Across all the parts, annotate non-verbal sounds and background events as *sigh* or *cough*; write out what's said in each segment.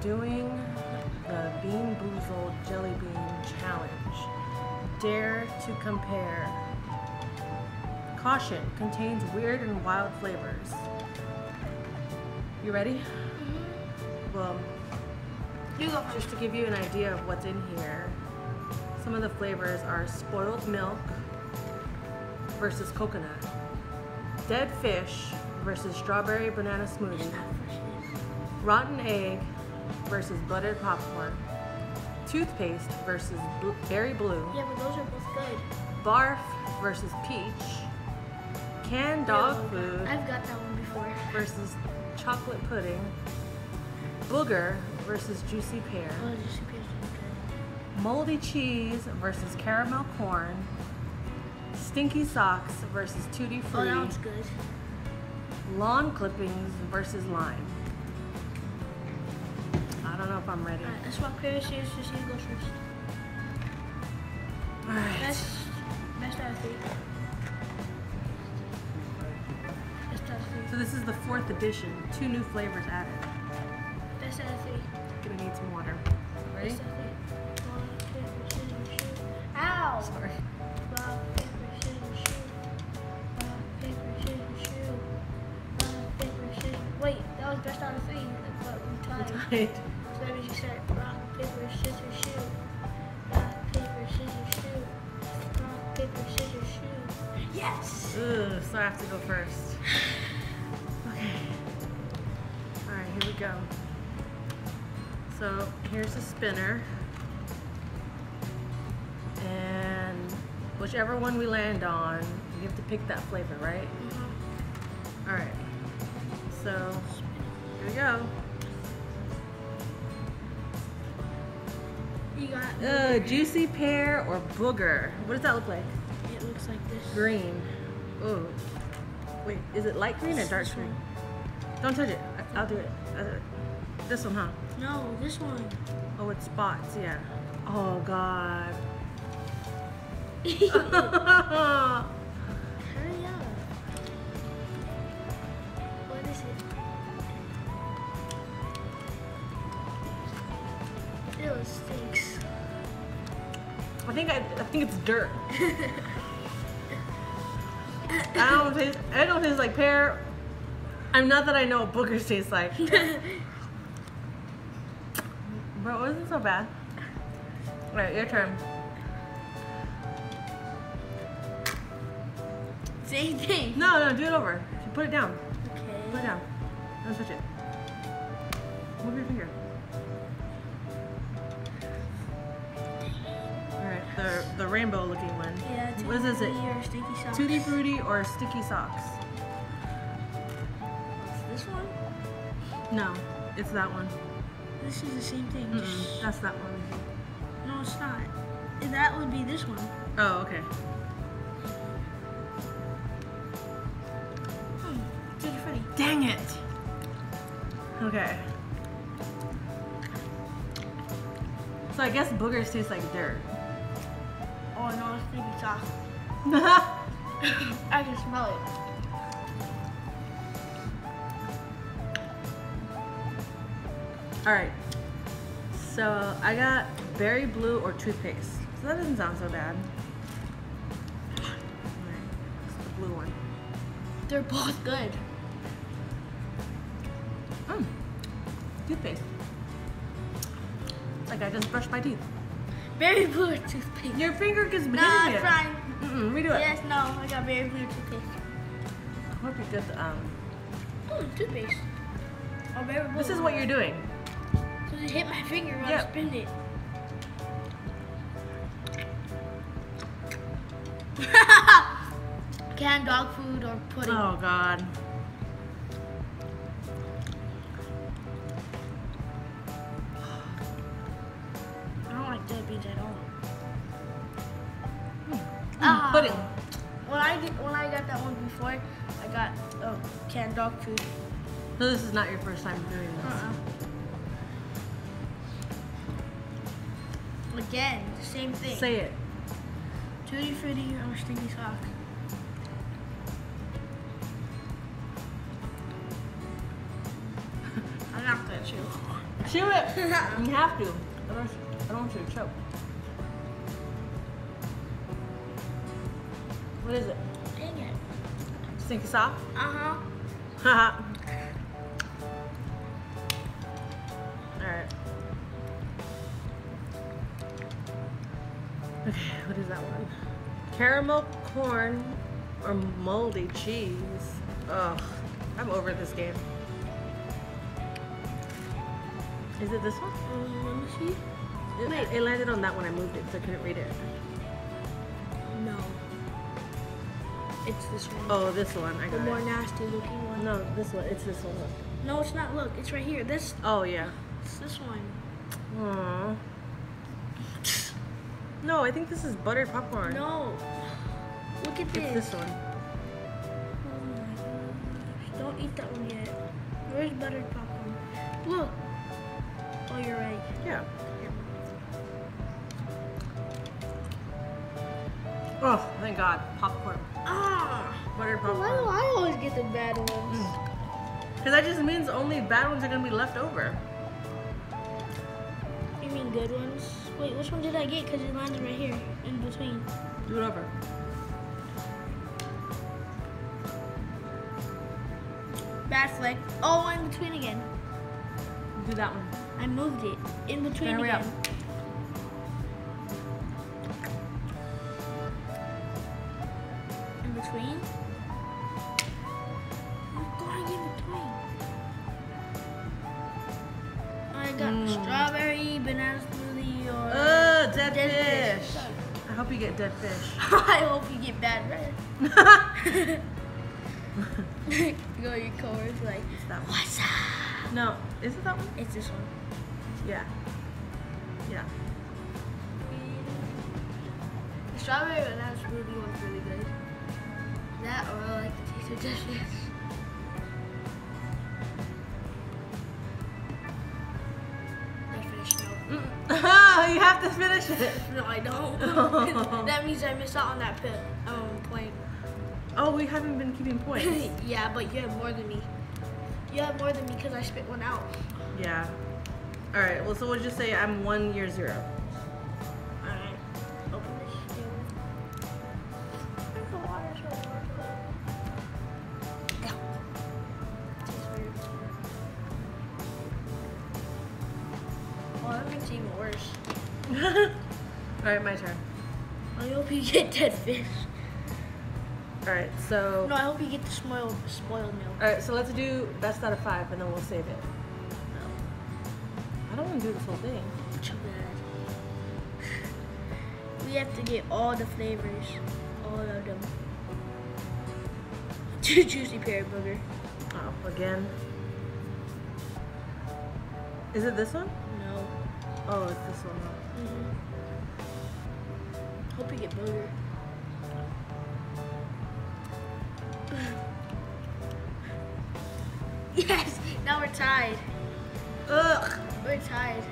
doing the Bean Boozled Jelly Bean Challenge. Dare to compare. Caution, contains weird and wild flavors. You ready? Mm-hmm. Well, You go just to give you an idea of what's in here, some of the flavors are spoiled milk versus coconut, dead fish versus strawberry banana smoothie, rotten egg versus buttered popcorn, toothpaste versus bl- berry blue, Yeah, but those are both good. barf versus peach, canned dog food I've got that one before. versus chocolate pudding, booger versus juicy pear. Oh, super moldy cheese versus caramel corn, stinky socks versus tutti Oh, frutti, that one's good. lawn clippings versus lime. I don't know if I'm ready. Alright, let's swap paper, scissors, to see who goes first. All right. Best, best out of three. Best out of So this is the fourth edition. Two new flavors added. Best out of three. Gonna need some water. Ready? Best out of three. Rock, paper, scissors, shoot. Ow! *laughs* Sorry. Rock, paper, scissors, shoot. Rock, paper, scissors, shoot. Rock, paper, scissors. Wait, that was best out of three. But we tied. Tight. So So I have to go first. Okay. All right, here we go. So here's the spinner. And whichever one we land on, you have to pick that flavor, right? All right. So here we go. You got Uh, juicy pear or booger. What does that look like? It looks like this. Green. Oh. Wait, is it light green or dark green? Don't touch it. I'll do it. I'll do it. This one, huh? No, this one. Oh, with spots, yeah. Oh, God. *laughs* Hurry up. What is it? It stinks. I think I, I think it's dirt. *laughs* I don't taste. I don't taste like pear. I'm not that I know what boogers taste like. *laughs* Bro, it wasn't so bad. All right, your turn. Same thing. No, no, do it over. Put it down. Okay. Put it down. Don't touch it. Move your finger. All right, the the rainbow looking one. What is this? It or sticky socks. tutti frutti or sticky socks? This one? No, it's that one. This is the same thing. Mm-mm, that's that one. No, it's not. That would be this one. Oh, okay. Hmm. Tutti frutti. Dang it. Okay. So I guess boogers taste like dirt. Sticky socks. *laughs* I can smell it. All right. So I got berry blue or toothpaste. So that doesn't sound so bad. All right. It's the blue one. They're both good. Mm. Toothpaste. It's like I just brushed my teeth. Very blue toothpaste. Your finger gets Nah, it. it's fine. Mm-mm, redo it. Yes, no, I got very blue toothpaste. I hope you get the, um. Oh, toothpaste. Oh, very blue. This is what you're doing. So it hit my finger when Yep. I spinned it. *laughs* Canned dog food or pudding. Oh God. Dead at all. Mm, Ah. Pudding. When I did, when I got that one before, I got uh, canned dog food. So this is not your first time doing this. Uh-uh. Again, the same thing. Say it. Tutti frutti or sticky sock. *laughs* I'm not gonna chew. Chew it. *laughs* You have to. I don't, I don't want you to choke. What is it? Dang it. Stinky sock? Uh-huh. Haha. Alright. Okay, what is that one? Caramel corn or moldy cheese. Ugh, I'm over this game. Is it this one? Um, let me see. It, it landed on that one. I moved it, so I couldn't read it. It's this one. Oh, this one. I the got more it. nasty looking one. No, this one. It's this one. Look. No, it's not. Look, it's right here. This, Oh yeah. it's this one. Aww. No, I think this is buttered popcorn. No. Look at this. It's this. one. Oh. Don't eat that one yet. Where's buttered popcorn? Look. Oh, you're right. Yeah. Oh, thank God. Popcorn. Ah. Buttered Why do. I always get the bad ones? Hmm. Because that just means only bad ones are going to be left over. You mean good ones? Wait, which one did I get? Because it landed right here in between. Do it over. Bad flick. Oh, in between again. Do that one. I moved it in between again. up. Fish. *laughs* I hope you get bad breath. *laughs* Go your like, that one. what's up? No, is it that one? It's this one. Yeah. Yeah. The strawberry banana smoothie one's really good. That or I like the taste of dead have to finish it. *laughs* No, I don't. *laughs* that means I missed out on that pit. Um, point. Oh, we haven't been keeping *laughs* points. yeah, but you have more than me. You have more than me because I spit one out. yeah. All right. Well, so we'll just say I'm one year zero. Dead fish. All right. So. No, I hope you get the spoiled, spoiled milk. All right. So let's do best out of five, and then we'll save it. No. I don't want to do this whole thing. Too bad. *sighs* We have to get all the flavors. All of them. *laughs* Too juicy pear booger. Oh, again. Is it this one? No. Oh, it's this one. Mhm. Hope you get booger. *laughs* yes! Now we're tied. Ugh. We're tied.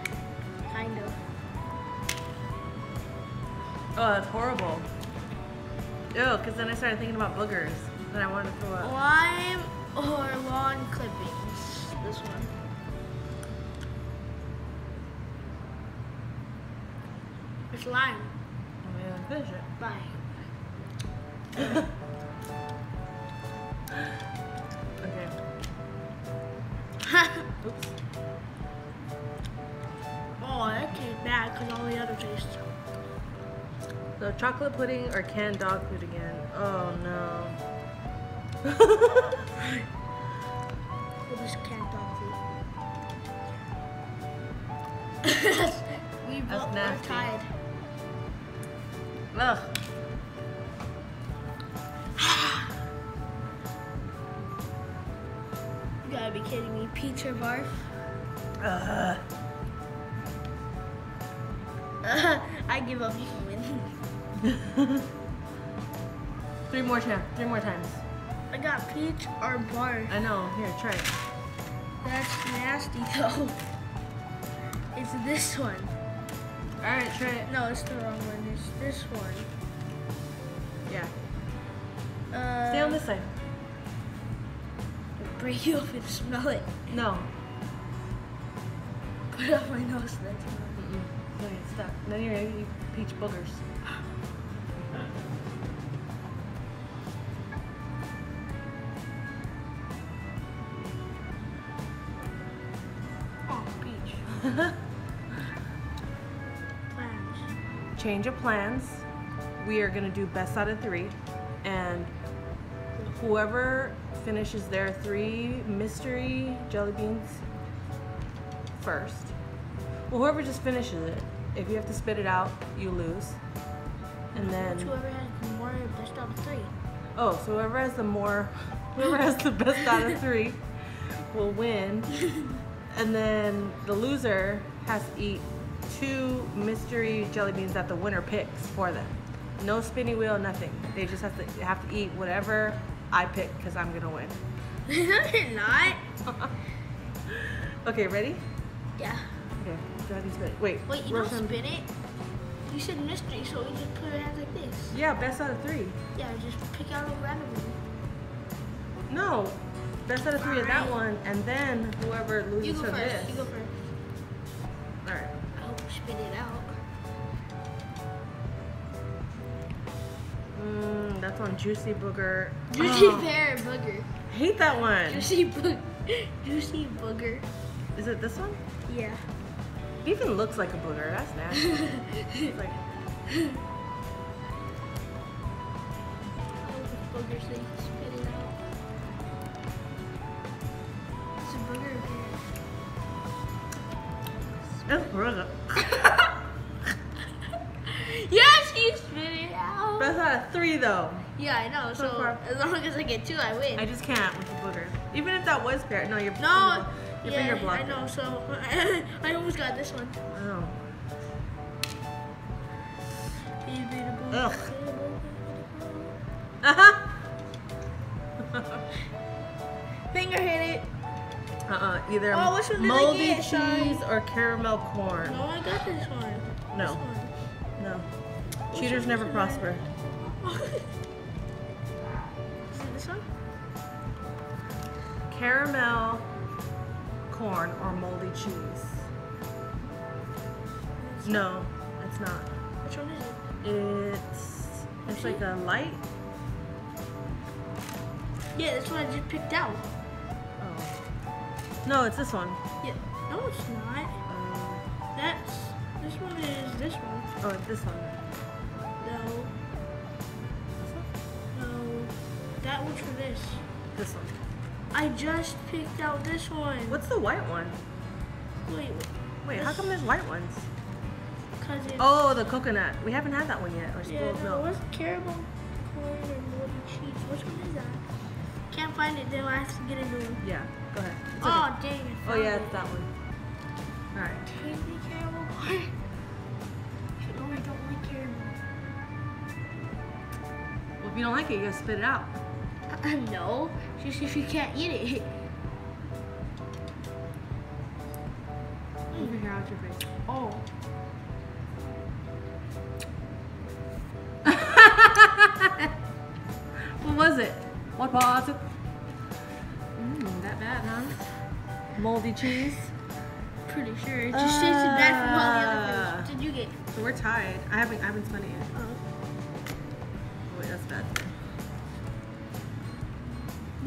Kind of. Oh, that's horrible. Ew, because then I started thinking about boogers. Then I wanted to throw up. Lime or lawn clippings? This one. It's lime. Oh, yeah, finish it. Bye. *laughs* So chocolate pudding or canned dog food again. Oh no. We'll just can't dog food. *laughs* we both are tied. Ugh. You gotta be kidding me. Or barf? Ugh. *laughs* I give up. *laughs* You can win. Three more times. Three more times. I got peach or barf. I know. Here, try it. That's nasty though. *laughs* It's this one. All right, try it. No, it's the wrong one. It's this one. Yeah. Uh, Stay on this side. Break you up and smell it. No. put it on my nose next time. Mm-mm. No, you stop. Then you're gonna eat peach boogers. Change of plans. We are gonna do best out of three, and whoever finishes their three mystery jelly beans first. Well, whoever just finishes it. If you have to spit it out, you lose. And then Whoever has more best out of three. Oh, so whoever has the more, *laughs* whoever has the best out of three *laughs* will win. *laughs* And then the loser has to eat two mystery jelly beans that the winner picks for them. No spinny wheel, nothing. They just have to have to eat whatever I pick because I'm gonna win. *laughs* not. *laughs* okay, ready? Yeah. Okay, and it. Wait. Wait, you don't spin it? You said mystery, so we just put it out like this. Yeah, best out of three. Yeah, just pick out a random one. No, best out of three of that one, and then whoever loses You go from first. this. You go first. Spit it out. Mm, that's on juicy booger. Juicy Oh, pear booger. hate that one. Juicy boog. *laughs* Juicy booger. Is it this one? Yeah. It even looks like a booger. That's nasty. *laughs* It's like, Oh, booger, so you can spit it out. It's a booger it's booger. pear. yes, you spit it out. Best out of three though. Yeah, I know. So So, as long as I get two, I win. I just can't with the booger. Even if that was pear. No, your no. your yeah, finger blocked I it. know. So *laughs* I almost got this one. Oh. Ugh. Uh-huh. *laughs* Finger hit it. Uh-uh. Either Oh, which one did I moldy get, cheese or caramel corn. No, I got this one. No. This one. No. Cheaters never prosper. Is it this one? Caramel corn or moldy cheese. No, it's not. Which one is it? It's it's like a light. Yeah, that's what I just picked out. Oh. No, it's this one. Yeah. No, it's not. Um, That's this one is this one. oh, it's this one. No. That one's for this. This one. I just picked out this one. What's the white one? Wait, Wait, how come there's white ones? cause it's Oh, the coconut. We haven't had that one yet. Or yeah. spoiled No, milk. what's caramel corn or moldy cheese? Which one is that? Can't find it. Then I have to get a new one. Yeah, go ahead. It's Oh okay. dang it! Oh yeah, it's that one. All right. Crazy caramel corn. No, *laughs* oh, I don't like caramel. Well, if you don't like it, you gotta spit it out. Uh, no, just if you can't eat it. Over here, out your face. Oh. *laughs* what was it? What was it? Mmm, that bad, huh? Moldy cheese. Pretty sure. It just tasted bad from all the other Ah. flavors. Did you get? So we're tied. I haven't, I haven't spun it yet. Uh, Oh, wait, that's bad.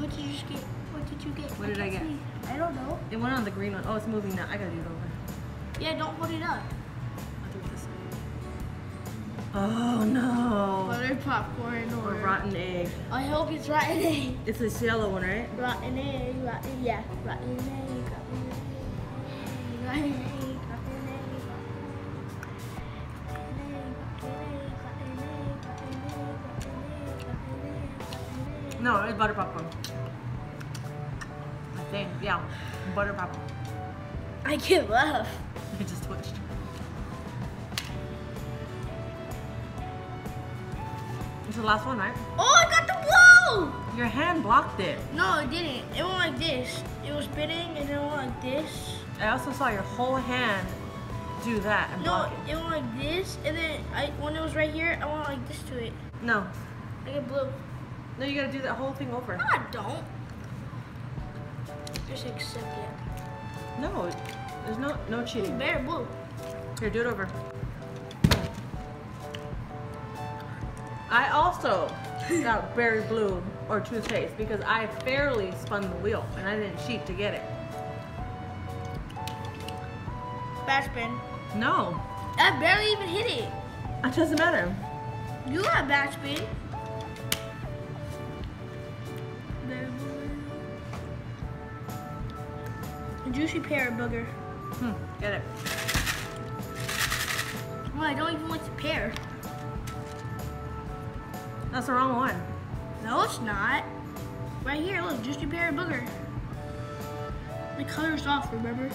What did you just get? What did you get? What did I get? see. I don't know. It went on the green one. Oh, it's moving now. I gotta do it over. Yeah, don't put it up. I'll do it this way. Oh no. Butter popcorn or, Or rotten egg. I hope it's rotten egg. It's this yellow one, right? Rotten egg. Rotten. Yeah. Rotten egg. Rotten egg. Rotten egg. Rotten egg. Rotten egg. Rotten egg. Rotten egg. No, it's butter popcorn. Yeah, butter popcorn. I give up. I just twitched. It's the last one, right? Oh, I got the blow! Your hand blocked it. No, it didn't. It went like this. It was spinning and then it went like this. I also saw your whole hand do that and No, block it. it went like this, and then I when it was right here, I went like this to it. No, I get blue. no, you gotta do that whole thing over. No, I don't. Just accept it. No, There's no no It's cheating. very blue. Here, do it over. I also got berry blue or toothpaste because I fairly spun the wheel and I didn't cheat to get it. Bad spin. No, I barely even hit it. it doesn't matter. You got bad spin. Juicy pear booger. Hmm, get it. Well, I don't even like the pear. That's the wrong one. No, it's not. Right here, look, juicy pear booger. The color's off, remember?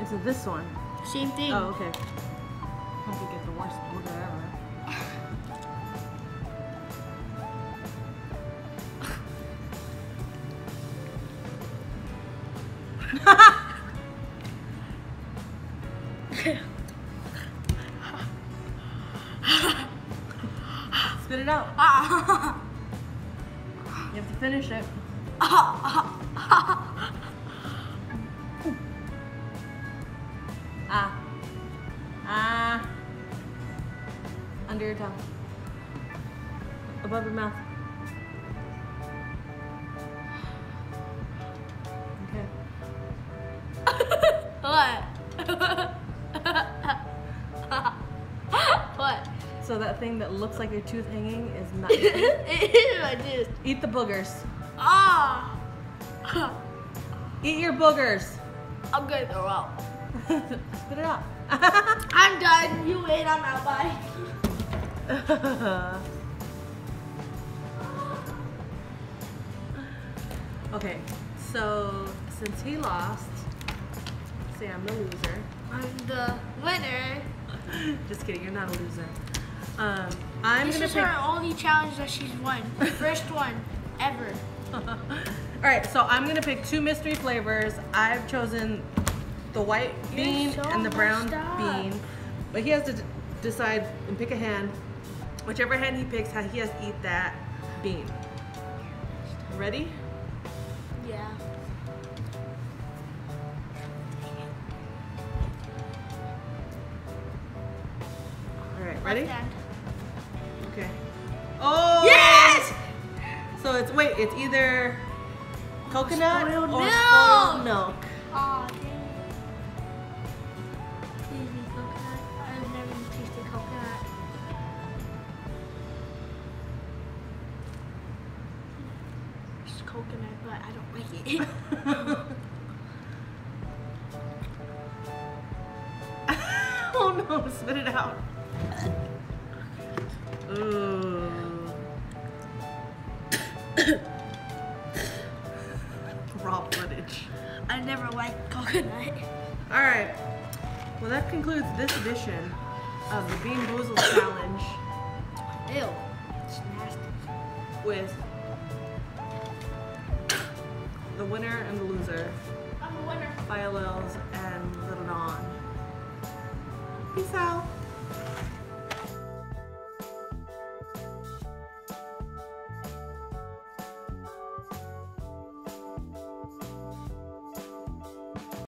It's this one. Same thing. Oh, okay. Hope you get the worst booger ever. Finish it. *laughs* Ah. Ah. Under your tongue. Above your mouth. Okay. *laughs* what? *laughs* what? So that thing that looks like your tooth hanging is not. it is like this. Eat the boogers. Ah. *laughs* Eat your boogers. I'm gonna throw out. *laughs* Spit it out. *laughs* I'm done. You wait. I'm out. Bye. okay, so since he lost, say I'm the loser. I'm the winner. Just kidding, you're not a loser. Um, I'm this gonna is her only challenge that she's won. First one ever. All right, so I'm gonna pick two mystery flavors. I've chosen the white bean so and the brown bean, but he has to decide and pick a hand. Whichever hand he picks, how he has to eat that bean. Ready? Yeah. All right, ready? Okay. Oh! Yes! So it's wait, it's either coconut Spoiled or milk. spoiled milk. Aw, *coughs* Raw footage. I never liked coconut. All right. Well, that concludes this edition of the Bean Boozled *coughs* Challenge Ew. It's nasty. with the winner and the loser, I'm a winner. Fiyah Lilz and Little Dawn. Peace out.